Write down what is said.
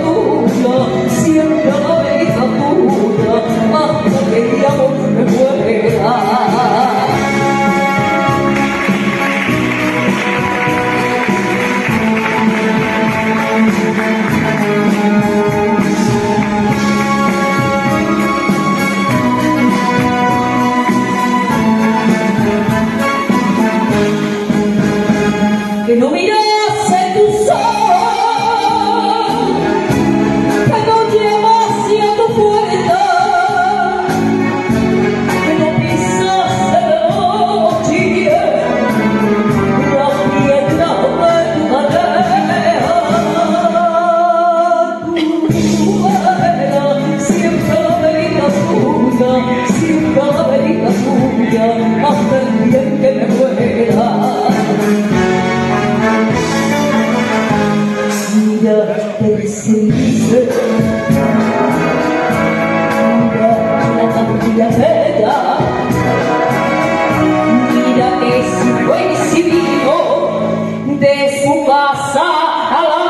sacuda, siempre hay sacuda, más que amo. vida suya que me fuera. Mira, perseguirse, mira la familia bella, mira que es coincidido de su casa a la